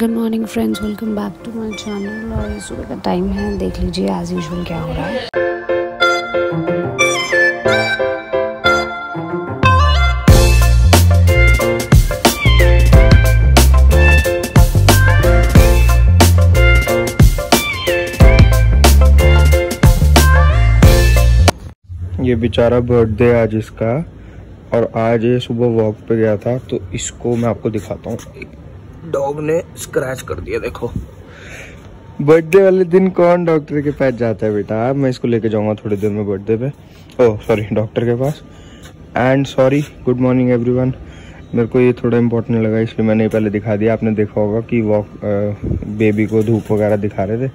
Good morning friends welcome back to my channel और सुबह का टाइम है। देख लीजिए एज यूजुअल क्या हो रहा है। ये बेचारा बर्थडे आज इसका। और आज ये सुबह वॉक पे गया था तो इसको मैं आपको दिखाता हूँ। डॉग ने स्क्रैच कर दिया, देखो। बर्थडे वाले दिन कौन डॉक्टर के पास जाता है बेटा? मैं इसको लेके जाऊँगा थोड़ी देर में बर्थडे पे। ओह सॉरी डॉक्टर के पास। And sorry good morning everyone मेरे को ये थोड़ा इम्पोर्टेंट लगा, इसलिए मैंने पहले दिखा दिया। आपने देखा होगा कि वॉक बेबी को धूप वगैरह दिखा रहे थे।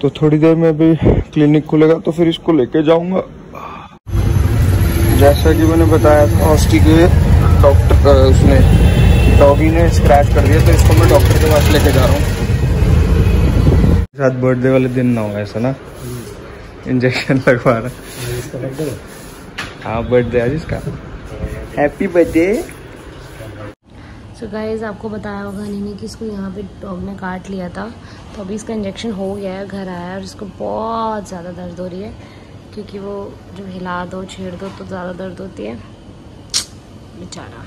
तो थोड़ी देर में अभी क्लिनिक खुलेगा तो फिर इसको लेके जाऊँगा। जैसा कि मैंने बताया था हॉस्टी के डॉक्टर उसने डॉगी ने स्क्रैच कर दिया तो इसको मैं डॉक्टर के पास लेके जा रहा हूँ। साथ बर्थडे वाले दिन ना हो ऐसा ना? इंजेक्शन लगवा रहा। हाँ बर्थडे आज इसका। हैप्पी बर्थडे सो गाइज़ आपको बताया होगा नहीं कि इसको यहाँ पे डॉग ने काट लिया था। तो अभी इसका इंजेक्शन हो गया है घर आया और इसको बहुत ज़्यादा दर्द हो रही है क्योंकि वो जब हिला दो छेड़ दो तो ज़्यादा दर्द होती है। बेचारा।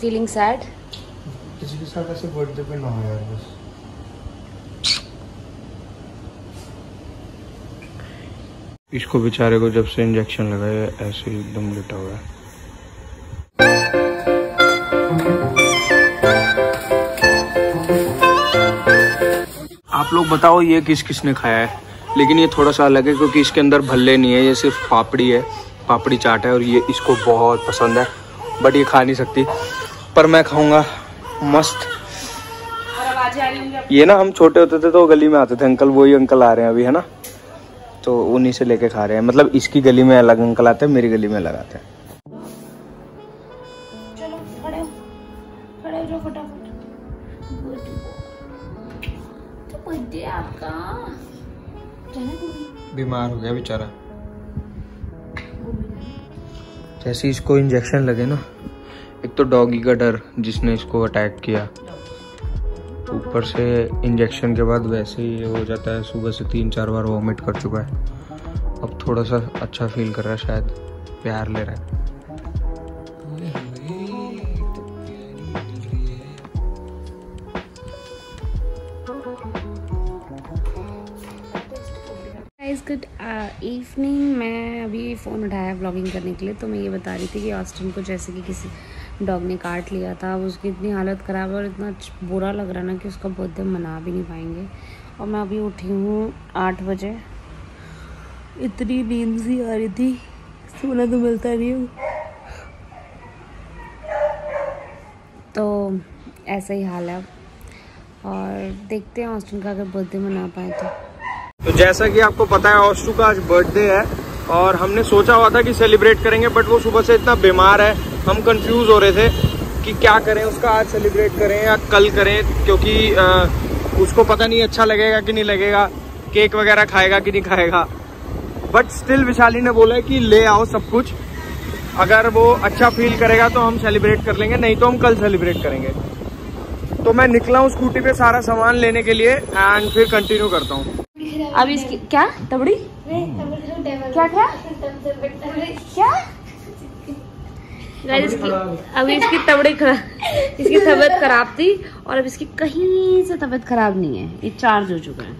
फीलिंग सैड किसी के साथ ऐसे बर्थडे पे ना हो यार बस। इसको बेचारे को जब से इंजेक्शन लगाया ऐसे एकदम लेटा हुआ है। आप लोग बताओ ये किस किसने खाया है? लेकिन ये थोड़ा सा अलग है क्योंकि इसके अंदर भल्ले नहीं है ये सिर्फ़ पापड़ी है। पापड़ी चाट है और ये इसको बहुत पसंद है बट ये खा नहीं सकती। पर मैं खाऊँगा मस्त। ये ना हम छोटे होते थे तो गली में आते थे अंकल वही अंकल आ रहे हैं अभी है ना? तो उन्हीं से लेके खा रहे हैं। मतलब इसकी गली में अलग अंकल आते हैं मेरी गली में अलग आते हैं। हो। हो तो बीमार हो गया बेचारा। जैसे इसको इंजेक्शन लगे ना, एक तो डॉगी का डर जिसने इसको अटैक किया। ऊपर से इंजेक्शन के बाद वैसे ही हो जाता है, सुबह से तीन चार बार वॉमिट कर चुका है। अब थोड़ा सा अच्छा फील कर रहा है, शायद प्यार ले रहा है। गुड इवनिंग मैं अभी फ़ोन उठाया ब्लॉगिंग करने के लिए तो मैं ये बता रही थी कि ऑस्टिन को जैसे कि किसी डॉग ने काट लिया था उसकी इतनी हालत ख़राब है और इतना बुरा लग रहा ना कि उसका बर्थडे मना भी नहीं पाएँगे। और मैं अभी उठी हूँ आठ बजे। इतनी नींद सी आ रही थी, सोना तो मिलता नहीं हूँ। तो ऐसा ही हाल है। और देखते हैं ऑस्टिन का अगर बर्थडे मना पाए तो। तो जैसा कि आपको पता है ऑस्टू का आज बर्थडे है और हमने सोचा हुआ था कि सेलिब्रेट करेंगे बट वो सुबह से इतना बीमार है हम कंफ्यूज हो रहे थे कि क्या करें उसका आज सेलिब्रेट करें या कल करें क्योंकि आ, उसको पता नहीं अच्छा लगेगा कि नहीं लगेगा केक वगैरह खाएगा कि नहीं खाएगा। बट स्टिल विशाली ने बोला है कि ले आओ सब कुछ। अगर वो अच्छा फील करेगा तो हम सेलिब्रेट कर लेंगे नहीं तो हम कल सेलिब्रेट करेंगे। तो मैं निकला हूँ स्कूटी पे सारा सामान लेने के लिए एंड फिर कंटिन्यू करता हूँ। अब इसकी क्या? तबड़ी? क्या क्या? क्या? Guys, इसकी अभी इसकी तबड़ी खराब इसकी तबीयत खराब थी और अब इसकी कहीं से तबीयत खराब नहीं है। ये चार्ज हो चुका है।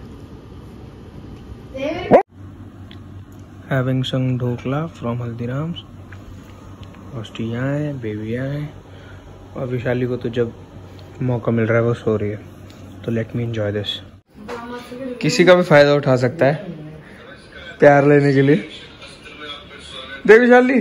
Having some dhokla from Haldiram's हॉस्टी आए बेबी आए और विशाली को तो जब मौका मिल रहा है वो सो रही है। तो लेट मी एंजॉय दिस किसी का भी फ़ायदा उठा सकता है प्यार लेने के लिए। देख विशाली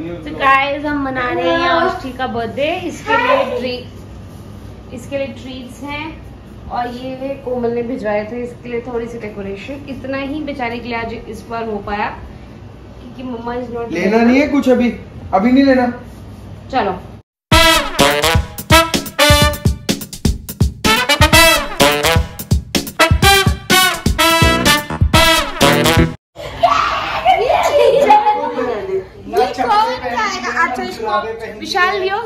तो गाइस हम मना रहे हैं ऑस्टी का बर्थडे इसके लिए ट्रीट इसके लिए ट्रीट्स हैं. और ये है कोमल ने भिजवाए थे इसके लिए थोड़ी सी डेकोरेशन इतना ही बेचारे के लिए आज इस बार हो पाया क्योंकि मम्मा इज़ नॉट लेना नहीं है कुछ अभी. अभी नहीं लेना. चलो. विशाल लियो।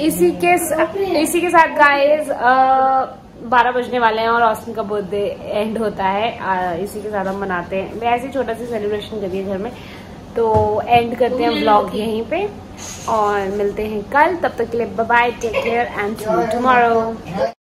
इसी के इसी के साथ गाइस बारह बजने वाले हैं और ऑस्टिन का बर्थडे एंड होता है। आ, इसी के साथ हम मनाते हैं। मैं ऐसे छोटा सा सेलिब्रेशन करिए घर में। तो एंड करते हैं ब्लॉग यहीं पे और मिलते हैं कल। तब तक के लिए bye take care and tomorrow